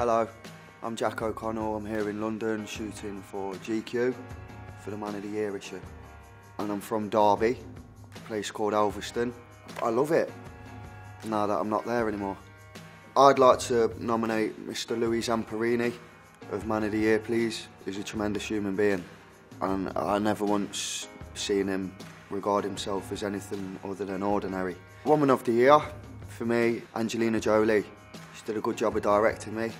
Hello, I'm Jack O'Connell. I'm here in London shooting for GQ for the Man of the Year issue. And I'm from Derby, a place called Alvaston. I love it now that I'm not there anymore. I'd like to nominate Mr. Louis Zamperini of Man of the Year, please. He's a tremendous human being. And I never once seen him regard himself as anything other than ordinary. Woman of the Year, for me, Angelina Jolie. She did a good job of directing me.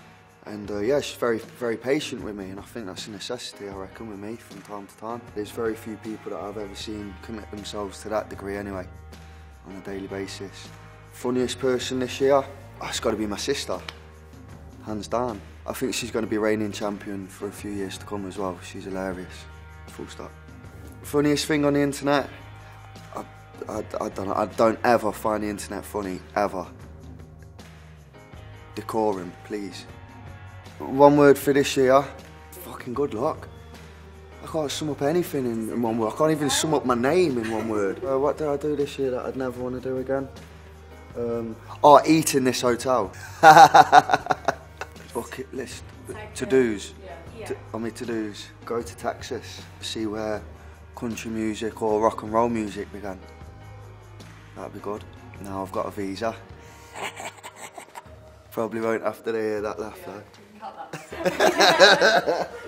And uh, yeah, she's very, very patient with me, and I think that's a necessity, I reckon, with me from time to time. There's very few people that I've ever seen commit themselves to that degree anyway, on a daily basis. Funniest person this year? Oh, it's got to be my sister, hands down. I think she's going to be reigning champion for a few years to come as well. She's hilarious, full stop. Funniest thing on the internet? I, I, I don't know. I don't ever find the internet funny, ever. Decorum, please. One word for this year. Fucking good luck. I can't sum up anything in, in one word. I can't even sum up my name in one word. Uh, what did I do this year that I'd never want to do again? Um, oh, eat in this hotel. Bucket list. To dos. To, on my to dos. Go to Texas. See where country music or rock and roll music began. That'd be good. Now I've got a visa. Probably won't after they hear that laugh though. Cut that.